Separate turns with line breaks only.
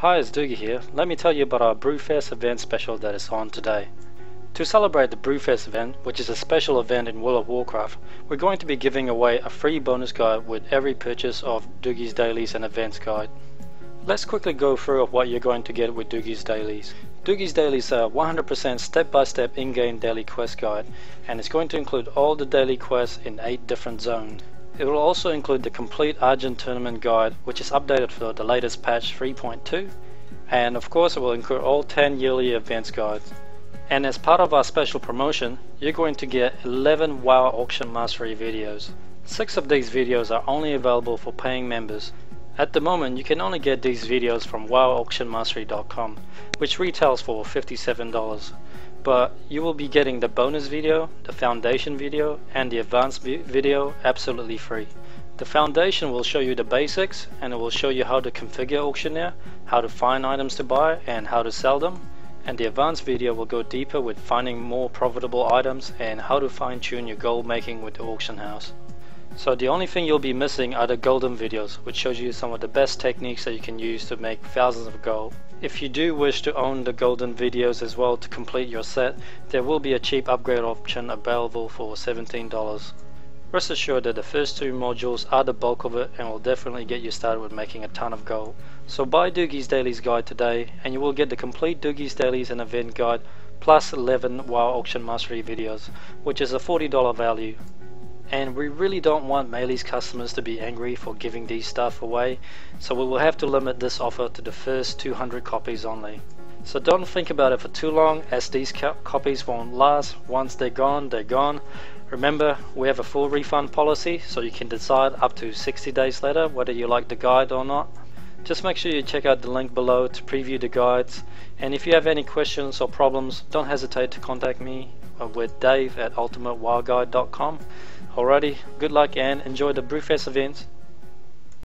Hi, it's Dugi here. Let me tell you about our Brewfest event special that is on today. To celebrate the Brewfest event, which is a special event in World of Warcraft, we're going to be giving away a free bonus guide with every purchase of Dugi's Dailies and Events guide. Let's quickly go through of what you're going to get with Dugi's Dailies. Doogie's Dailies are 100% step-by-step in-game daily quest guide and it's going to include all the daily quests in 8 different zones. It will also include the complete Argent Tournament guide which is updated for the latest patch 3.2 and of course it will include all 10 yearly events guides. And as part of our special promotion, you're going to get 11 WoW Auction Mastery videos. 6 of these videos are only available for paying members. At the moment you can only get these videos from WoWAuctionMastery.com which retails for $57 but you will be getting the bonus video, the foundation video and the advanced video absolutely free. The foundation will show you the basics and it will show you how to configure Auctioneer, how to find items to buy and how to sell them and the advanced video will go deeper with finding more profitable items and how to fine tune your gold making with the auction house. So the only thing you'll be missing are the golden videos which shows you some of the best techniques that you can use to make thousands of gold. If you do wish to own the golden videos as well to complete your set, there will be a cheap upgrade option available for $17. Rest assured that the first two modules are the bulk of it and will definitely get you started with making a ton of gold. So buy Dugi's Dailies guide today and you will get the complete Dugi's Dailies and event guide plus 11 WoW Auction Mastery videos, which is a $40 value and we really don't want Melee's customers to be angry for giving these stuff away so we will have to limit this offer to the first 200 copies only. So don't think about it for too long as these co copies won't last. Once they're gone, they're gone. Remember, we have a full refund policy so you can decide up to 60 days later whether you like the guide or not. Just make sure you check out the link below to preview the guides and if you have any questions or problems don't hesitate to contact me uh, with Dave at ultimatewowguide.com Alrighty, good luck and enjoy the Brewfest events.